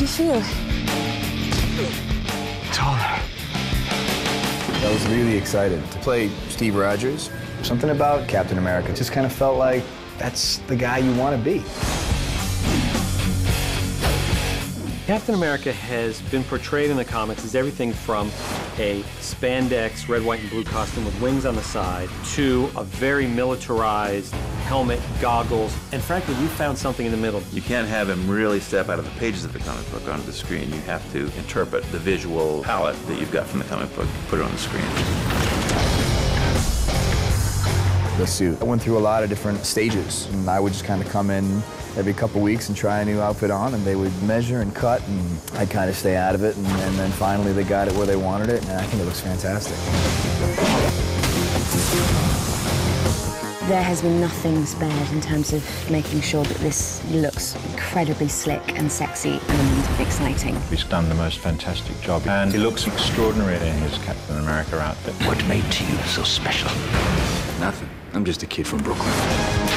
do you feel? Taller. I was really excited to play Steve Rogers. Something about Captain America just kind of felt like that's the guy you want to be. Captain America has been portrayed in the comics as everything from a spandex red, white, and blue costume with wings on the side to a very militarized helmet, goggles, and frankly, we found something in the middle. You can't have him really step out of the pages of the comic book onto the screen. You have to interpret the visual palette that you've got from the comic book, put it on the screen. The suit. I went through a lot of different stages, and I would just kind of come in every couple weeks and try a new outfit on, and they would measure and cut, and I'd kind of stay out of it, and, and then finally they got it where they wanted it, and I think it looks fantastic. There has been nothing spared in terms of making sure that this looks incredibly slick and sexy and exciting. He's done the most fantastic job, and he looks extraordinary in his Captain America outfit. What made you so special? Nothing. I'm just a kid from Brooklyn.